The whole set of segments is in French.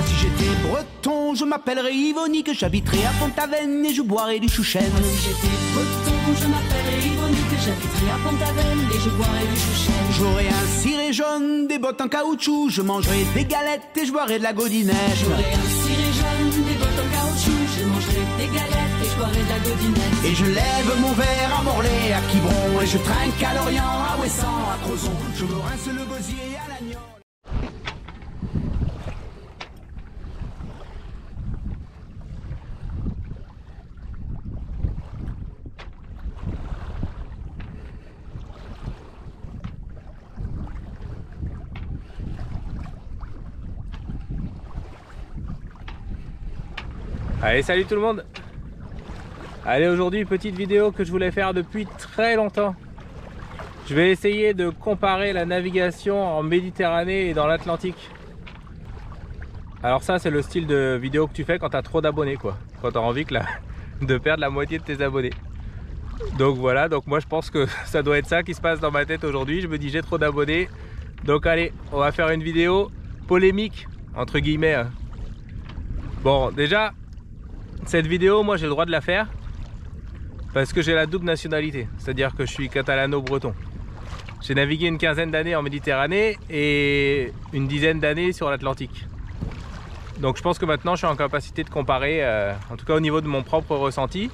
Moi si j'étais breton, je m'appellerais Yvonique, j'habiterais à Pont-Aven et je boirais du chouchen. Moi si j'étais breton, je m'appellerais Yvonique, j'habiterais à Pont-Aven et je boirais du chouchen. J'aurais un ciré jaune, des bottes en caoutchouc, je mangerais des galettes et je boirais de la godinette. J'aurais un ciré jaune, des bottes en caoutchouc, je mangerais des galettes et je boirais de la godinette. Et je lève mon verre à Morlaix, à Quiberon, et je trinque à Lorient, à Ouessant, à Crozon. Je me rince le gosier à l'agneau. Allez, salut tout le monde Allez, aujourd'hui, petite vidéo que je voulais faire depuis très longtemps. Je vais essayer de comparer la navigation en Méditerranée et dans l'Atlantique. Alors ça, c'est le style de vidéo que tu fais quand tu as trop d'abonnés, quoi. Quand tu as envie que la- de perdre la moitié de tes abonnés. Donc voilà, donc moi je pense que ça doit être ça qui se passe dans ma tête aujourd'hui. Je me dis j'ai trop d'abonnés. Donc allez, on va faire une vidéo polémique, entre guillemets. hein. Bon, déjà, cette vidéo, moi j'ai le droit de la faire parce que j'ai la double nationalité, c'est-à-dire que je suis catalano-breton. J'ai navigué une quinzaine d'années en Méditerranée et une dizaine d'années sur l'Atlantique. Donc je pense que maintenant je suis en capacité de comparer, euh, en tout cas au niveau de mon propre ressenti,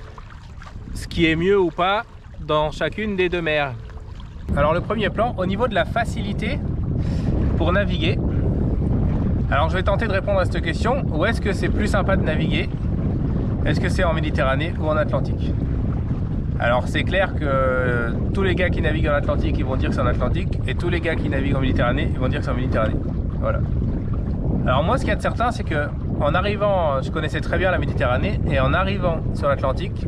ce qui est mieux ou pas dans chacune des deux mers. Alors le premier plan, au niveau de la facilité pour naviguer, alors je vais tenter de répondre à cette question, où est-ce que c'est plus sympa de naviguer Est-ce que c'est en Méditerranée ou en Atlantique? Alors c'est clair que euh, tous les gars qui naviguent en Atlantique, ils vont dire que c'est en Atlantique, et tous les gars qui naviguent en Méditerranée, ils vont dire que c'est en Méditerranée. Voilà. Alors moi, ce qu'il y a de certain, c'est que en arrivant, je connaissais très bien la Méditerranée, et en arrivant sur l'Atlantique,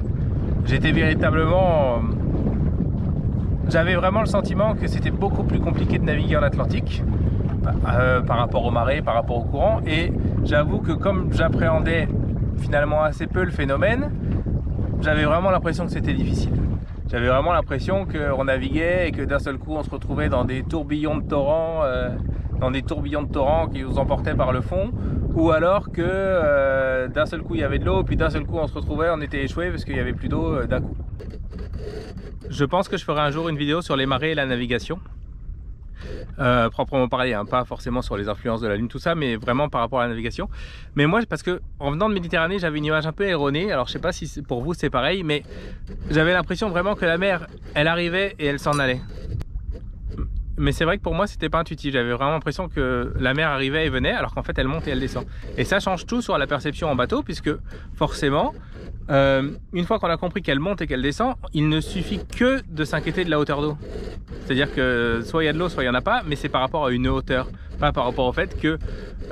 j'étais véritablement... J'avais vraiment le sentiment que c'était beaucoup plus compliqué de naviguer en Atlantique euh, par rapport aux marées, par rapport au courant, et j'avoue que comme j'appréhendais finalement assez peu le phénomène, j'avais vraiment l'impression que c'était difficile. J'avais vraiment l'impression qu'on naviguait et que d'un seul coup on se retrouvait dans des tourbillons de torrents, euh, dans des tourbillons de torrents qui nous emportaient par le fond, ou alors que euh, d'un seul coup il y avait de l'eau, puis d'un seul coup on se retrouvait, on était échoué parce qu'il y avait plus d'eau euh, d'un coup. Je pense que je ferai un jour une vidéo sur les marées et la navigation. Euh, proprement parler, hein, pas forcément sur les influences de la Lune, tout ça, mais vraiment par rapport à la navigation. Mais moi, parce que en venant de Méditerranée, j'avais une image un peu erronée. Alors, je sais pas si pour vous c'est pareil, mais j'avais l'impression vraiment que la mer, elle arrivait et elle s'en allait. Mais c'est vrai que pour moi, c'était pas intuitif. J'avais vraiment l'impression que la mer arrivait et venait, alors qu'en fait, elle monte et elle descend. Et ça change tout sur la perception en bateau, puisque forcément, euh, une fois qu'on a compris qu'elle monte et qu'elle descend, il ne suffit que de s'inquiéter de la hauteur d'eau. C'est-à-dire que soit il y a de l'eau, soit il n'y en a pas, mais c'est par rapport à une hauteur, pas par rapport au fait que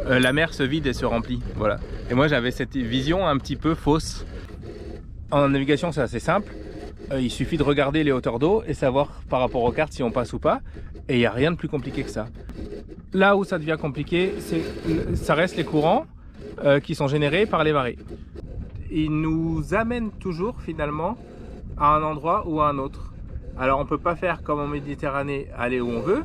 euh, la mer se vide et se remplit. Voilà. Et moi j'avais cette vision un petit peu fausse. En navigation c'est assez simple, Euh, il suffit de regarder les hauteurs d'eau et savoir par rapport aux cartes si on passe ou pas, et il n'y a rien de plus compliqué que ça. Là où ça devient compliqué, ça reste les courants euh, qui sont générés par les marées. Ils nous amènent toujours finalement à un endroit ou à un autre. Alors on peut pas faire comme en Méditerranée, aller où on veut,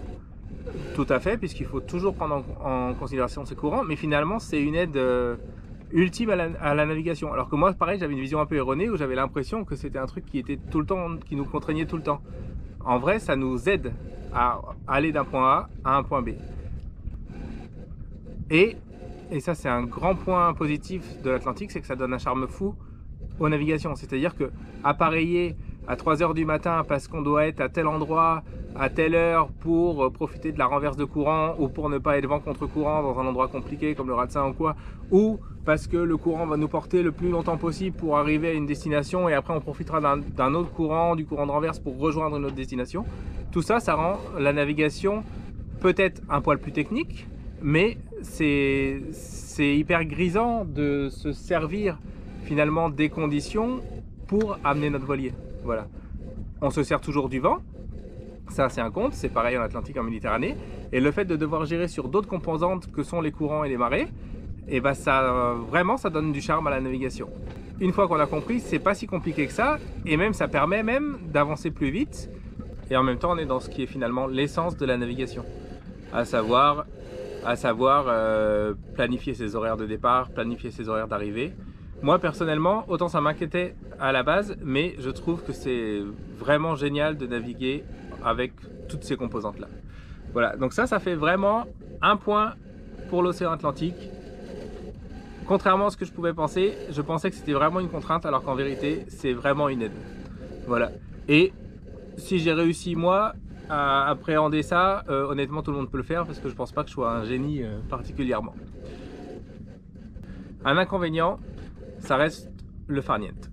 tout à fait, puisqu'il faut toujours prendre en, en considération ces courants, mais finalement c'est une aide euh, ultime à la, navigation. Alors que moi, pareil, j'avais une vision un peu erronée où j'avais l'impression que c'était un truc qui était tout le temps, qui nous contraignait tout le temps. En vrai, ça nous aide à aller d'un point A à un point B. Et, et ça c'est un grand point positif de l'Atlantique, c'est que ça donne un charme fou aux navigations. C'est-à-dire que appareiller à 3 heures du matin parce qu'on doit être à tel endroit à telle heure pour euh, profiter de la renverse de courant ou pour ne pas être vent contre courant dans un endroit compliqué comme le Ratsin ou quoi, ou parce que le courant va nous porter le plus longtemps possible pour arriver à une destination et après on profitera d'un- autre courant, du courant de renverse pour rejoindre une autre destination. Tout ça, ça rend la navigation peut-être un poil plus technique, mais c'est hyper grisant de se servir finalement des conditions pour amener notre voilier. Voilà. On se sert toujours du vent, ça c'est un compte, c'est pareil en Atlantique, en Méditerranée, et le fait de devoir gérer sur d'autres composantes que sont les courants et les marées, et ben ça euh, vraiment ça donne du charme à la navigation. Une fois qu'on a compris, c'est pas si compliqué que ça, et même ça permet même d'avancer plus vite, et en même temps on est dans ce qui est finalement l'essence de la navigation, à savoir à savoir euh, planifier ses horaires de départ, planifier ses horaires d'arrivée. Moi personnellement, autant ça m'inquiétait à la base, mais je trouve que c'est vraiment génial de naviguer avec toutes ces composantes-là. Voilà, donc ça, ça fait vraiment un point pour l'océan Atlantique. Contrairement à ce que je pouvais penser, je pensais que c'était vraiment une contrainte, alors qu'en vérité, c'est vraiment une aide. Voilà. Et si j'ai réussi moi à appréhender ça, euh, honnêtement, tout le monde peut le faire parce que je pense pas que je sois un génie euh, particulièrement. Un inconvénient, ça reste le farniente.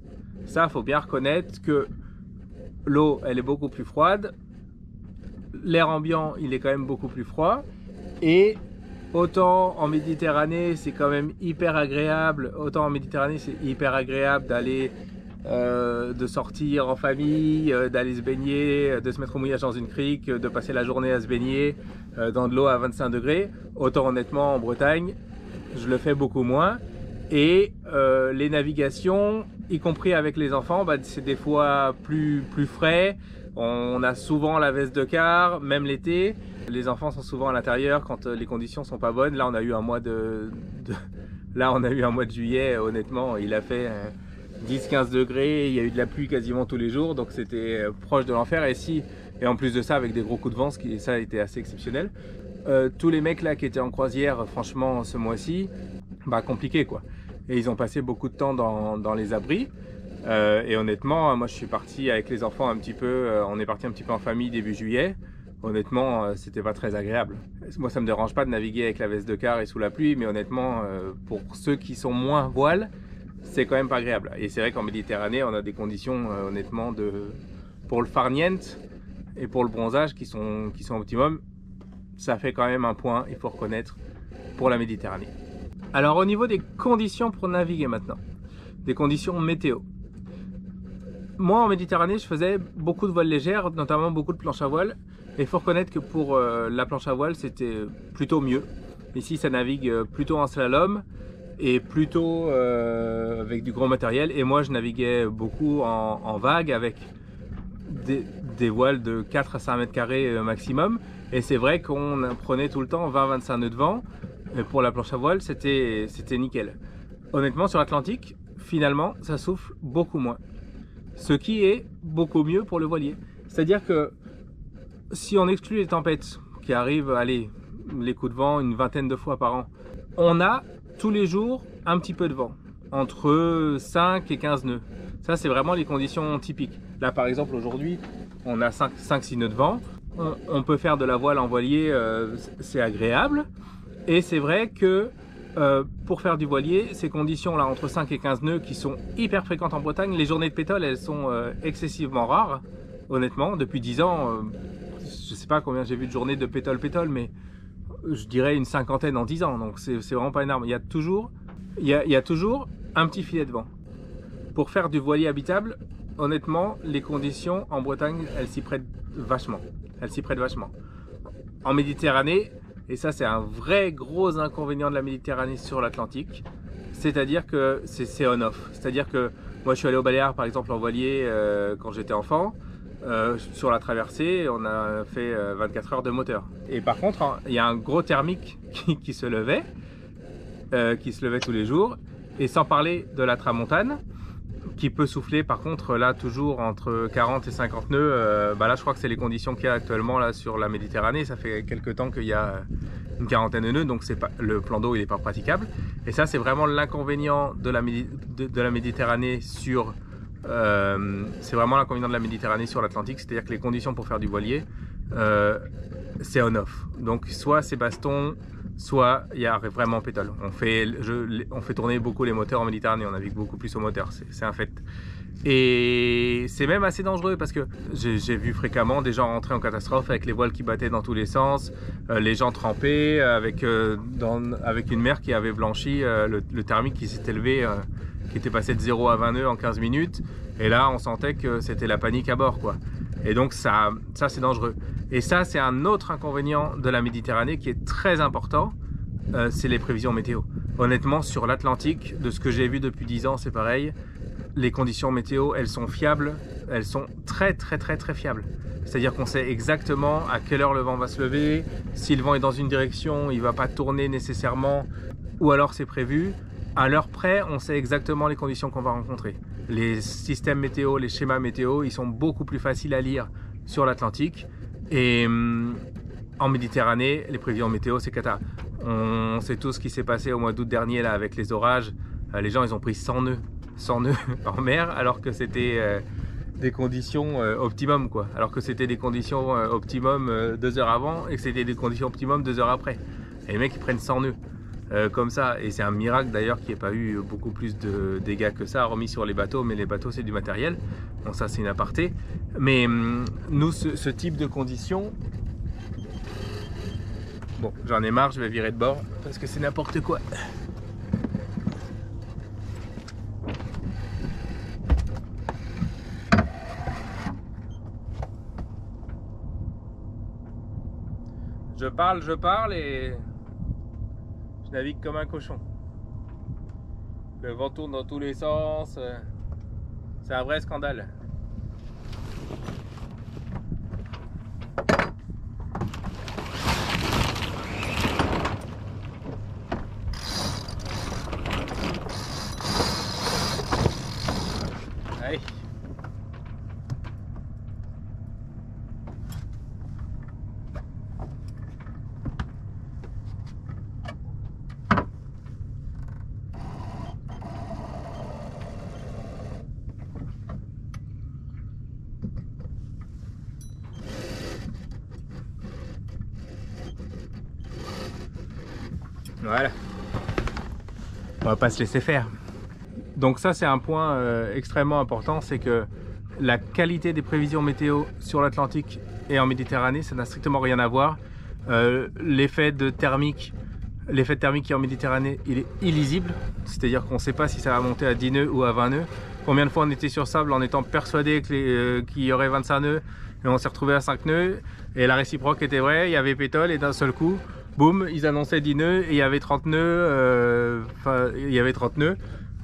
Ça, faut bien reconnaître que l'eau, elle est beaucoup plus froide. L'air ambiant, il est quand même beaucoup plus froid. Et autant en Méditerranée, c'est quand même hyper agréable. Autant en Méditerranée, c'est hyper agréable d'aller, euh, de sortir en famille, euh, d'aller se baigner, euh, de se mettre au mouillage dans une crique, de passer la journée à se baigner dans de l'eau à 25 degrés. Autant honnêtement, en Bretagne, je le fais beaucoup moins. Et euh, les navigations, y compris avec les enfants, bah, c'est des fois plus, plus frais. On a souvent la veste de quart, même l'été. Les enfants sont souvent à l'intérieur quand euh, les conditions sont pas bonnes. Là, on a eu un mois de, de- là, on a eu un mois de juillet. Honnêtement, il a fait euh, 10-15 degrés. Il y a eu de la pluie quasiment tous les jours, donc c'était euh, proche de l'enfer. Et si, et en plus de ça, avec des gros coups de vent, ce qui ça a été assez exceptionnel. Euh, tous les mecs là qui étaient en croisière, franchement, ce mois-ci, bah compliqué quoi. Et ils ont passé beaucoup de temps dans, les abris. Euh, et honnêtement, moi je suis parti avec les enfants un petit peu, euh, on est parti un petit peu en famille début juillet. Honnêtement, euh, c'était pas très agréable. Moi ça me dérange pas de naviguer avec la veste de quart et sous la pluie, mais honnêtement, euh, pour ceux qui sont moins voiles, c'est quand même pas agréable. Et c'est vrai qu'en Méditerranée, on a des conditions euh, honnêtement de pour le farniente et pour le bronzage qui sont, qui sont optimum. Ça fait quand même un point, il faut reconnaître, pour la Méditerranée. Alors au niveau des conditions pour naviguer maintenant, des conditions météo. Moi en Méditerranée, je faisais beaucoup de voiles légères, notamment beaucoup de planches à voile. Et il faut reconnaître que pour euh, la planche à voile, c'était plutôt mieux. Ici, ça navigue euh, plutôt en slalom et plutôt euh, avec du gros matériel. Et moi, je naviguais beaucoup en, vague avec des, voiles de 4 à 5 mètres carrés maximum. Et c'est vrai qu'on prenait tout le temps 20-25 nœuds de vent. Mais pour la planche à voile, c'était nickel. Honnêtement, sur l'Atlantique, finalement, ça souffle beaucoup moins. Ce qui est beaucoup mieux pour le voilier. C'est-à-dire que si on exclut les tempêtes qui arrivent, allez, les coups de vent une vingtaine de fois par an, on a tous les jours un petit peu de vent, entre 5 et 15 nœuds. Ça, c'est vraiment les conditions typiques. Là, par exemple, aujourd'hui, on a 5-6 nœuds de vent. On, on peut faire de la voile en voilier, euh, c'est agréable. Et c'est vrai que euh, pour faire du voilier, ces conditions-là, entre 5 et 15 nœuds, qui sont hyper fréquentes en Bretagne, les journées de pétole, elles sont euh, excessivement rares, honnêtement. Depuis 10 ans, euh, je sais pas combien j'ai vu de journées de pétole-pétole, mais je dirais une cinquantaine en 10 ans, donc c'est vraiment pas énorme. Il y a toujours, il y a toujours un petit filet de vent. Pour faire du voilier habitable, honnêtement, les conditions en Bretagne, elles s'y prêtent vachement. Elles s'y prêtent vachement. En Méditerranée, et ça c'est un vrai gros inconvénient de la Méditerranée sur l'Atlantique, c'est-à-dire que c'est on-off. C'est-à-dire que moi je suis allé au Baléares par exemple en voilier euh, quand j'étais enfant. Euh, sur la traversée, on a fait euh, 24 heures de moteur. Et par contre, hein, il y a un gros thermique qui, qui se levait, euh, qui se levait tous les jours. Et sans parler de la tramontane, qui peut souffler par contre là toujours entre 40 et 50 nœuds. Euh, bah là, je crois que c'est les conditions qu'il y a actuellement là sur la Méditerranée. Ça fait quelques temps qu'il y a une quarantaine de nœuds, donc c'est pas le plan d'eau il n'est pas praticable. Et ça, c'est vraiment l'inconvénient de la, Méditerranée sur euh, c'est vraiment l'inconvénient de la Méditerranée sur l'Atlantique, c'est-à-dire que les conditions pour faire du voilier, euh, c'est on-off. Donc soit c'est baston, soit il y a vraiment pétole. On fait, on fait tourner beaucoup les moteurs en Méditerranée, on navigue beaucoup plus au moteur, c'est un fait. Et c'est même assez dangereux parce que j'ai vu fréquemment des gens rentrer en catastrophe avec les voiles qui battaient dans tous les sens, euh, les gens trempés avec, euh, dans- avec une mer qui avait blanchi, euh, le, le thermique qui s'est élevé, euh, qui était passé de 0 à 20 nœuds en 15 minutes. Et là, on sentait que c'était la panique à bord. quoi. Et donc ça, ça c'est dangereux. Et ça, c'est un autre inconvénient de la Méditerranée qui est très important, euh, c'est les prévisions météo. Honnêtement, sur l'Atlantique, de ce que j'ai vu depuis 10 ans, c'est pareil. les conditions météo, elles sont fiables, elles sont très très très très fiables. C'est-à-dire qu'on sait exactement à quelle heure le vent va se lever, si le vent est dans une direction, il ne va pas tourner nécessairement, ou alors c'est prévu. À l'heure près, on sait exactement les conditions qu'on va rencontrer. Les systèmes météo, les schémas météo, ils sont beaucoup plus faciles à lire sur l'Atlantique. Et hum, en Méditerranée, les prévisions météo, c'est cata. On sait tout ce qui s'est passé au mois d'août dernier là avec les orages. Euh, les gens, ils ont pris 100 nœuds, 100 nœuds en mer, alors que c'était euh, des conditions euh, optimum, quoi. Alors que c'était des conditions optimum deux heures avant et que c'était des conditions optimum deux heures après. Et les mecs, ils prennent 100 nœuds. Euh, comme ça, et c'est un miracle d'ailleurs qu'il n'y ait pas eu beaucoup plus de dégâts que ça, remis sur les bateaux, mais les bateaux c'est du matériel, bon ça c'est une aparté, mais hum, nous ce, ce type de conditions, Bon, j'en ai marre, je vais virer de bord parce que c'est n'importe quoi. Je parle, je parle et je navigue comme un cochon. Le vent tourne dans tous les sens. euh, C'est un vrai scandale. Allez. Voilà. On va pas se laisser faire. Donc ça c'est un point euh, extrêmement important, c'est que la qualité des prévisions météo sur l'Atlantique et en Méditerranée, ça n'a strictement rien à voir. Euh, l'effet de thermique, l'effet thermique qui est en Méditerranée, il est illisible, c'est-à-dire qu'on ne sait pas si ça va monter à 10 nœuds ou à 20 nœuds. Combien de fois on était sur sable en étant persuadé euh, qu'il y aurait 25 nœuds et on s'est retrouvé à 5 nœuds? Et la réciproque était vraie, il y avait pétole et d'un seul coup, boum, ils annonçaient 10 nœuds et il y avait 30 nœuds, euh, enfin il y avait 30 nœuds.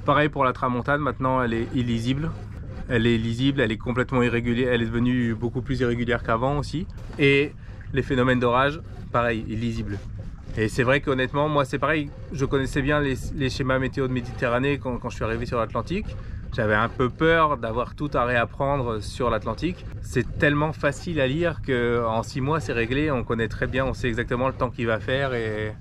Pareil pour la tramontane, maintenant elle est illisible. Elle est lisible, elle est complètement irrégulière, elle est devenue beaucoup plus irrégulière qu'avant aussi. Et les phénomènes d'orage, pareil, illisible. Et c'est vrai qu'honnêtement, moi c'est pareil, je connaissais bien les, schémas météo de Méditerranée quand je suis arrivé sur l'Atlantique. J'avais un peu peur d'avoir tout à réapprendre sur l'Atlantique. C'est tellement facile à lire qu'en six mois c'est réglé, on connaît très bien, on sait exactement le temps qu'il va faire et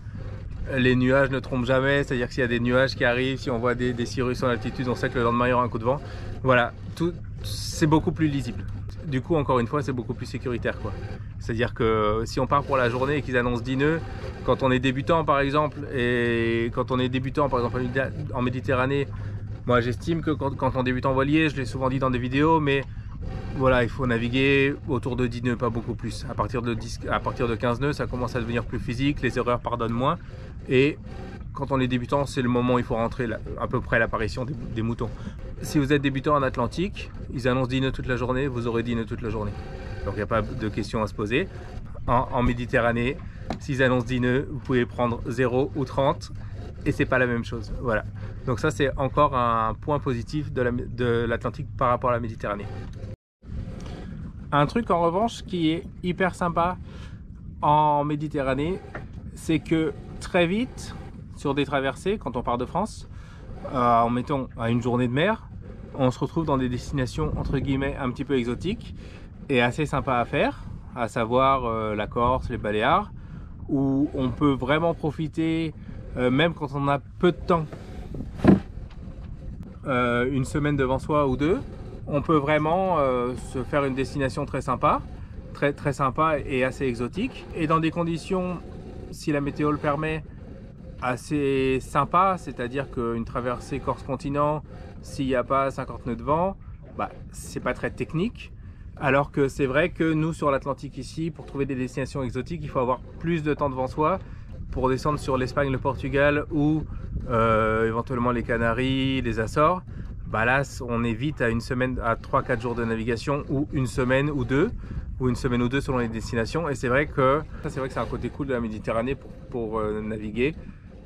les nuages ne trompent jamais, c'est-à-dire que s'il y a des nuages qui arrivent, si on voit des, cirrus en altitude, on sait que le lendemain il y aura un coup de vent. Voilà, tout c'est beaucoup plus lisible. Du coup, encore une fois, c'est beaucoup plus sécuritaire. C'est-à-dire que si on part pour la journée et qu'ils annoncent 10 nœuds, quand on est débutant, par exemple, et quand on est débutant, par exemple, en Méditerranée, moi, j'estime que quand, on débute en voilier, je l'ai souvent dit dans des vidéos, mais voilà, il faut naviguer autour de 10 nœuds, pas beaucoup plus. À partir de 10, à partir de 15 nœuds, ça commence à devenir plus physique, les erreurs pardonnent moins. Et quand on est débutant, c'est le moment où il faut rentrer à peu près l'apparition des, moutons. Si vous êtes débutant en Atlantique, ils annoncent 10 nœuds toute la journée, vous aurez 10 nœuds toute la journée. Donc il n'y a pas de questions à se poser. En, en Méditerranée, s'ils annoncent 10 nœuds, vous pouvez prendre 0 ou 30 et c'est pas la même chose. Voilà. Donc ça c'est encore un point positif de la- de l'Atlantique par rapport à la Méditerranée. Un truc en revanche qui est hyper sympa en Méditerranée, c'est que très vite, sur des traversées, quand on part de France, euh, en mettant à une journée de mer, on se retrouve dans des destinations entre guillemets un petit peu exotiques et assez sympas à faire, à savoir euh, la Corse, les Baléares, où on peut vraiment profiter, euh, même quand on a peu de temps, euh, une semaine devant soi ou deux, on peut vraiment euh, se faire une destination très sympa, très très sympa et assez exotique, et dans des conditions, si la météo le permet, assez sympa, c'est-à-dire qu'une traversée Corse-Continent, s'il n'y a pas 50 nœuds de vent, bah, c'est pas très technique. Alors que c'est vrai que nous sur l'Atlantique ici, pour trouver des destinations exotiques, il faut avoir plus de temps devant soi pour descendre sur l'Espagne, le Portugal ou euh, éventuellement les Canaries, les Açores. Bah là, on est vite à une semaine, à 3-4 jours de navigation ou une semaine ou deux, ou une semaine ou deux selon les destinations. Et c'est vrai que c'est vrai que c'est un côté cool de la Méditerranée pour, euh, naviguer,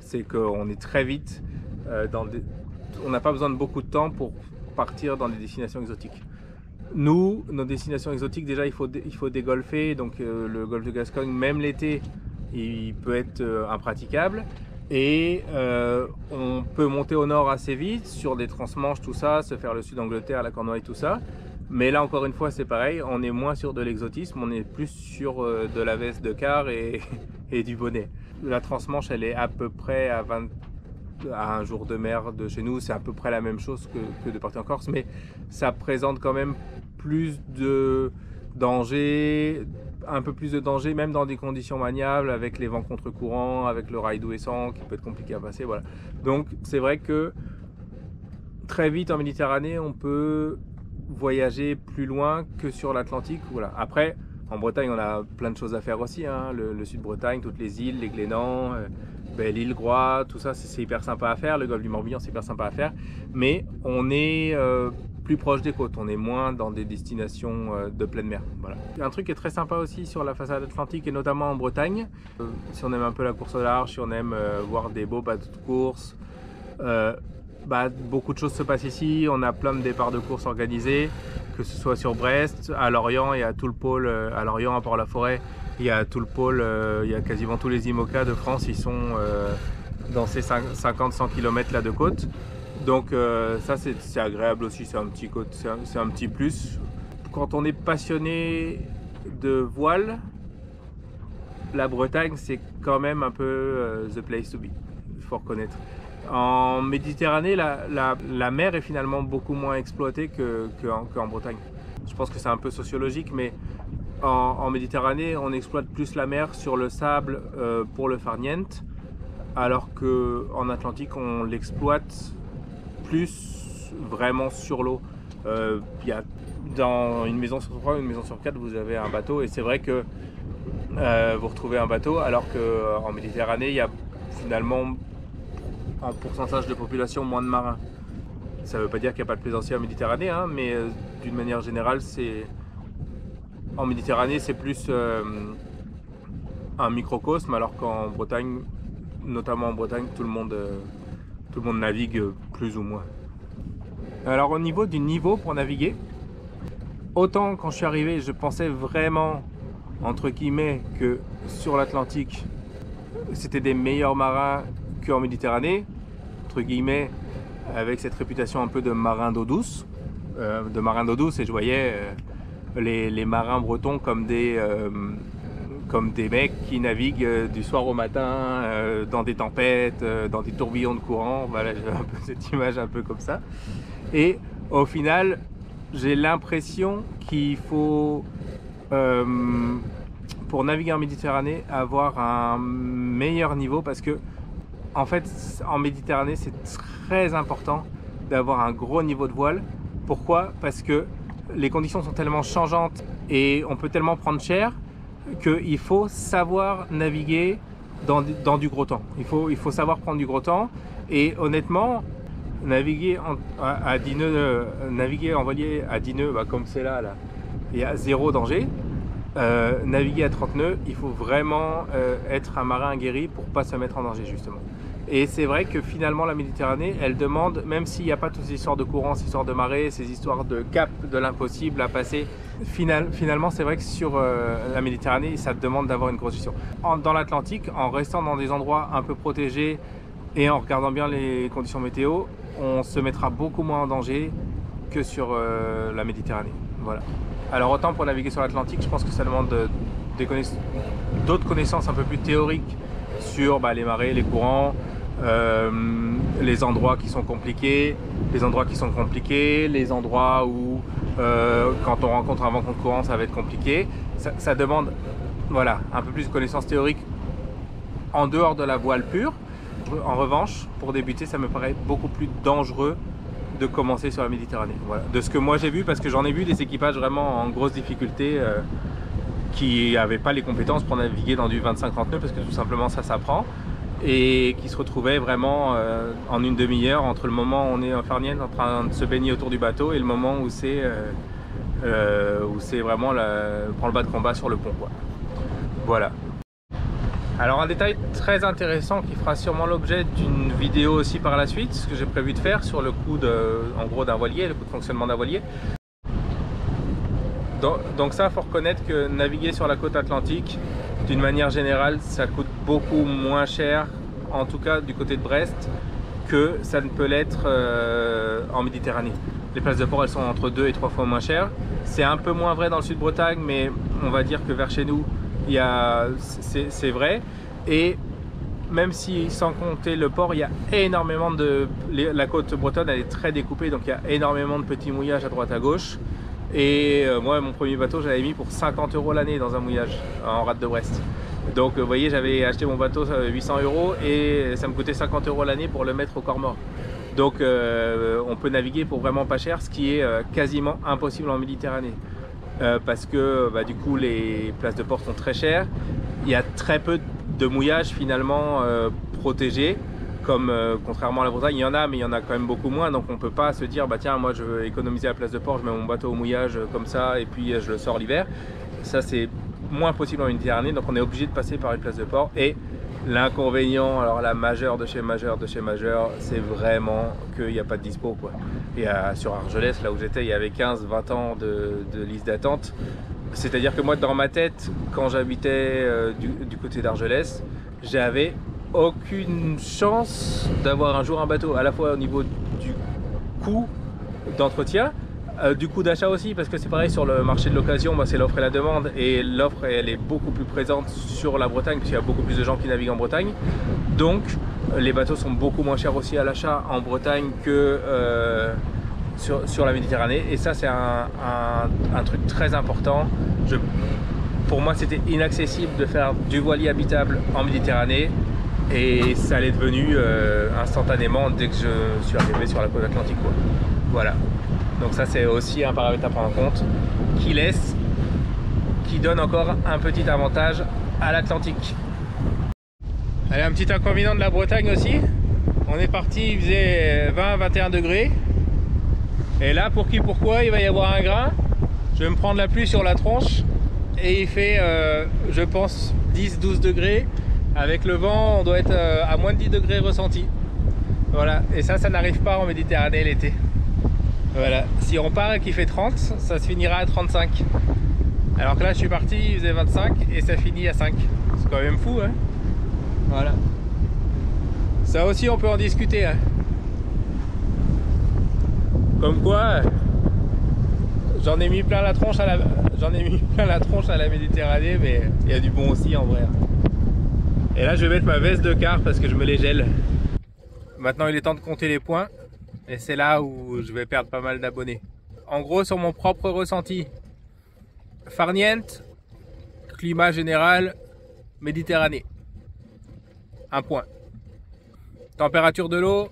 c'est qu'on est très vite euh, dans des... on n'a pas besoin de beaucoup de temps pour partir dans des destinations exotiques. Nous, nos destinations exotiques, déjà, il faut, dégolfer. Donc, le golfe de Gascogne, même l'été, il peut être euh, impraticable. Et euh, on peut monter au nord assez vite sur des transmanches, tout ça, se faire le sud d'Angleterre, la Cornouaille, tout ça. Mais là, encore une fois, c'est pareil. On est moins sur de l'exotisme, on est plus sur euh, de la veste de car et, du bonnet. La transmanche, elle est à peu près à 20 à un jour de mer de chez nous, c'est à peu près la même chose que, que de partir en Corse, mais ça présente quand même plus de danger, un peu plus de danger, même dans des conditions maniables, avec les vents contre-courant, avec le rail douessant qui peut être compliqué à passer. Voilà. Donc c'est vrai que très vite en Méditerranée, on peut voyager plus loin que sur l'Atlantique. Voilà. Après, en Bretagne, on a plein de choses à faire aussi. hein. Le, sud-Bretagne, toutes les îles, les Glénans, euh, ben, l'île Groix, tout ça, c'est c'est hyper sympa à faire. Le golfe du Morbihan, c'est hyper sympa à faire. Mais on est euh, plus proche des côtes. On est moins dans des destinations euh, de pleine mer. Voilà. Un truc qui est très sympa aussi sur la façade atlantique et notamment en Bretagne, euh, si on aime un peu la course au large, si on aime euh, voir des beaux bateaux de course, bah, beaucoup de choses se passent ici. On a plein de départs de course organisés, que ce soit sur Brest, à Lorient, y a tout le pôle, à Lorient, à Port-la-Forêt, il y a tout le pôle, il y a quasiment tous les IMOCA de France, ils sont dans ces 50-100 km là de côte. Donc euh, ça c'est agréable aussi, c'est un petit un, un petit plus. Quand on est passionné de voile, la Bretagne c'est quand même un peu euh, the place to be, il faut reconnaître. En Méditerranée, la, la- la mer est finalement beaucoup moins exploitée que- qu'en qu'en Bretagne. Je pense que c'est un peu sociologique, mais en, en Méditerranée, on exploite plus la mer sur le sable euh, pour le farniente, alors qu'en Atlantique, on l'exploite plus vraiment sur l'eau. Euh, dans une maison sur trois, une maison sur quatre, vous avez un bateau, et c'est vrai que euh, vous retrouvez un bateau, alors qu'en Méditerranée, il y a finalement en pourcentage de population moins de marins. Ça ne veut pas dire qu'il n'y a pas de plaisanciers en Méditerranée, hein, mais euh, d'une manière générale, c'est en Méditerranée, c'est plus euh, un microcosme, alors qu'en Bretagne, notamment en Bretagne, tout le monde, euh, tout le monde navigue euh, plus ou moins. Alors au niveau du niveau pour naviguer, autant quand je suis arrivé, je pensais vraiment entre guillemets que sur l'Atlantique, c'était des meilleurs marins qu'en Méditerranée, entre guillemets, avec cette réputation un peu de marin d'eau douce, euh, de marin d'eau douce, et je voyais euh, les, marins bretons comme des, euh, comme des mecs qui naviguent euh, du soir au matin euh, dans des tempêtes, euh, dans des tourbillons de courant. Voilà, j'ai un peu cette image un peu comme ça. Et au final, j'ai l'impression qu'il faut, pour naviguer en Méditerranée, avoir un meilleur niveau parce que, en fait, en Méditerranée, c'est très important d'avoir un gros niveau de voile. Pourquoi? Parce que les conditions sont tellement changeantes et on peut tellement prendre cher qu'il faut savoir naviguer dans, dans du gros temps. Il faut, il faut savoir prendre du gros temps. Et honnêtement, naviguer en- à, à 10 nœuds, euh, naviguer en voilier à 10 nœuds, bah, comme c'est là, là, il y a zéro danger. Euh, naviguer à 30 nœuds, il faut vraiment euh, être un marin aguerri pour pas se mettre en danger justement. Et c'est vrai que finalement la Méditerranée, elle demande, même s'il n'y a pas toutes ces histoires de courant, ces histoires de marée, ces histoires de cap de l'impossible à passer, final- finalement c'est vrai que sur euh, la Méditerranée, ça demande d'avoir une grosse gestion. En- dans l'Atlantique, en restant dans des endroits un peu protégés et en regardant bien les conditions météo, on se mettra beaucoup moins en danger que sur euh, la Méditerranée. Voilà. Alors autant pour naviguer sur l'Atlantique, je pense que ça demande d'autres connaissances un peu plus théoriques sur bah, les marées, les courants, euh, les endroits qui sont compliqués, les endroits qui sont compliqués, les endroits où euh, quand on rencontre un vent contre courant, ça va être compliqué. Ça, demande voilà, un peu plus de connaissances théoriques en dehors de la voile pure. En revanche, pour débuter, ça me paraît beaucoup plus dangereux de commencer sur la Méditerranée. De ce que moi j'ai vu, parce que j'en ai vu des équipages vraiment en grosse difficulté euh, qui n'avaient pas les compétences pour naviguer dans du 25-30 nœuds, parce que tout simplement ça s'apprend, et qui se retrouvaient vraiment euh, en une demi-heure entre le moment où on est en farniente en train de se baigner autour du bateau et le moment où c'est euh, euh, vraiment le bas de combat sur le pont. Voilà. Alors un détail très intéressant qui fera sûrement l'objet d'une vidéo aussi par la suite, ce que j'ai prévu de faire sur le coût en gros d'un voilier, le coût de fonctionnement d'un voilier. Donc, ça, il faut reconnaître que naviguer sur la côte atlantique, d'une manière générale, ça coûte beaucoup moins cher, en tout cas du côté de Brest, que ça ne peut l'être euh, en Méditerranée. Les places de port, elles sont entre deux et trois fois moins chères. C'est un peu moins vrai dans le sud Bretagne, mais on va dire que vers chez nous, c'est vrai. Et même si sans compter le port, il y a énormément de... La côte bretonne, elle est très découpée, donc il y a énormément de petits mouillages à droite à gauche. Et euh, moi, mon premier bateau, j'avais mis pour 50 euros l'année dans un mouillage en rade de Brest. Donc, vous voyez, j'avais acheté mon bateau 800 euros et ça me coûtait 50 euros l'année pour le mettre au corps mort. Donc, euh, on peut naviguer pour vraiment pas cher, ce qui est euh, quasiment impossible en Méditerranée. parce que bah, du coup, les places de port sont très chères. Il y a très peu de mouillages finalement protégés comme euh, contrairement à la Bretagne, il y en a, mais il y en a quand même beaucoup moins. Donc on peut pas se dire, bah tiens, moi je veux économiser la place de port, je mets mon bateau au mouillage euh, comme ça et puis euh, je le sors l'hiver. Ça c'est moins possible en Méditerranée, donc on est obligé de passer par une place de port. Et l'inconvénient, alors la majeure de chez majeur de chez majeur, c'est vraiment qu'il n'y a pas de dispo. Quoi. Et sur Argelès, là où j'étais, il y avait 15-20 ans de, liste d'attente. C'est-à-dire que moi, dans ma tête, quand j'habitais du, côté d'Argelès, j'avais aucune chance d'avoir un jour un bateau, à la fois au niveau du coût d'entretien, euh, du coût d'achat aussi, parce que c'est pareil sur le marché de l'occasion, c'est l'offre et la demande, et l'offre elle est beaucoup plus présente sur la Bretagne, puisqu'il y a beaucoup plus de gens qui naviguent en Bretagne. Donc les bateaux sont beaucoup moins chers aussi à l'achat en Bretagne que euh, sur, la Méditerranée, et ça c'est un, truc très important. Pour moi c'était inaccessible de faire du voilier habitable en Méditerranée et ça l'est devenu euh, instantanément dès que je suis arrivé sur la côte atlantique voilà. Donc ça c'est aussi un paramètre à prendre en compte qui laisse qui donne encore un petit avantage à l'Atlantique. Allez un petit inconvénient de la Bretagne aussi. On est parti il faisait 20-21 degrés. Et là pour qui pourquoi il va y avoir un grain. Je vais me prendre la pluie sur la tronche. Et il fait euh, je pense 10-12 degrés avec le vent, on doit être euh, à moins de 10 degrés ressenti. Voilà, et ça, ça n'arrive pas en Méditerranée l'été. Voilà, si on part et qu'il fait 30, ça se finira à 35. Alors que là, je suis parti, il faisait 25 et ça finit à 5. C'est quand même fou, hein Voilà. Ça aussi, on peut en discuter, hein. Comme quoi, j'en ai mis plein la tronche à la, j'en ai mis plein la tronche à la Méditerranée, mais il y a du bon aussi en vrai. Et là, je vais mettre ma veste de car parce que je me les gèle. Maintenant, il est temps de compter les points. Et c'est là où je vais perdre pas mal d'abonnés. En gros, sur mon propre ressenti, farniente, climat général, Méditerranée. Un point. Température de l'eau,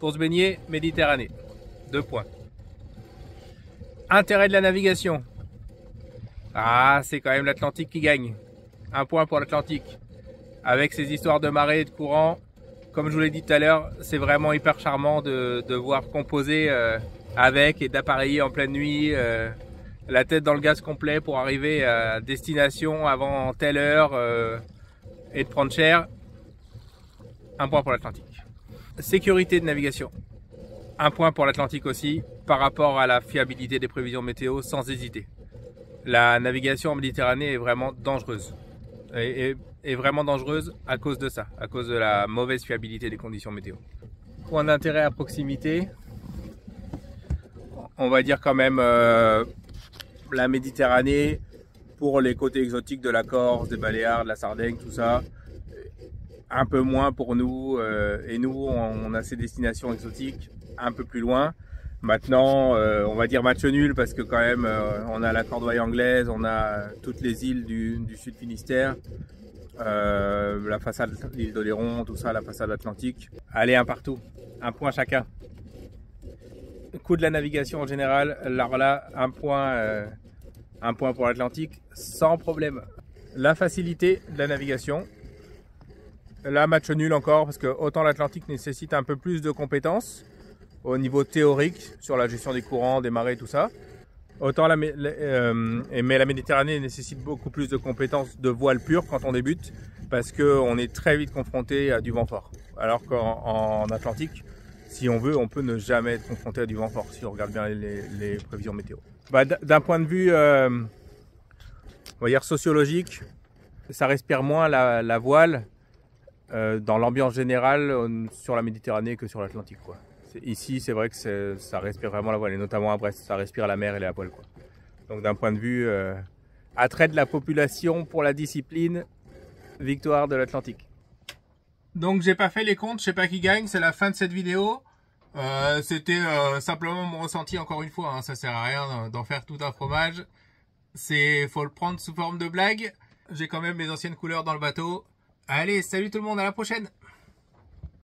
pour se baigner, Méditerranée. Deux points. Intérêt de la navigation. Ah, c'est quand même l'Atlantique qui gagne. Un point pour l'Atlantique avec ces histoires de marée et de courant. Comme je vous l'ai dit tout à l'heure, c'est vraiment hyper charmant de, de voir composer euh, avec et d'appareiller en pleine nuit, euh, la tête dans le gaz complet pour arriver à destination avant telle heure euh, et de prendre cher. Un point pour l'Atlantique. Sécurité de navigation. Un point pour l'Atlantique aussi par rapport à la fiabilité des prévisions météo sans hésiter. La navigation en Méditerranée est vraiment dangereuse. Et, est vraiment dangereuse à cause de ça, à cause de la mauvaise fiabilité des conditions météo. Point d'intérêt à proximité, on va dire quand même euh, la Méditerranée pour les côtés exotiques de la Corse, des Baléares, de la Sardaigne, tout ça. Un peu moins pour nous, euh, et nous on a ces destinations exotiques un peu plus loin. Maintenant, euh, on va dire match nul parce que quand même, on a la Cordoue anglaise, on a toutes les îles du, sud Finistère. Euh, la façade l'île d'Oléron, tout ça, la façade atlantique. Allez, un partout, un point chacun. Coût de la navigation en général, alors là, un point, euh, un point pour l'Atlantique, sans problème. La facilité de la navigation, là, match nul encore, parce que autant l'Atlantique nécessite un peu plus de compétences au niveau théorique sur la gestion des courants, des marées, tout ça. Autant la, euh, mais la Méditerranée nécessite beaucoup plus de compétences de voile pure quand on débute, parce qu'on est très vite confronté à du vent fort. Alors qu'en Atlantique, si on veut, on peut ne jamais être confronté à du vent fort si on regarde bien les, prévisions météo. Bah, D'un point de vue, euh, sociologique, ça respire moins la, voile euh, dans l'ambiance générale euh, sur la Méditerranée que sur l'Atlantique. Ici, c'est vrai que ça respire vraiment la voile, et notamment à Brest, ça respire la mer et la voile. Quoi. Donc d'un point de vue attrait de la population pour la discipline, victoire de l'Atlantique. Donc j'ai pas fait les comptes, je sais pas qui gagne, c'est la fin de cette vidéo. Euh, C'était euh, simplement mon ressenti encore une fois, hein, ça sert à rien d'en faire tout un fromage. C'est faut le prendre sous forme de blague. J'ai quand même mes anciennes couleurs dans le bateau. Allez, salut tout le monde, à la prochaine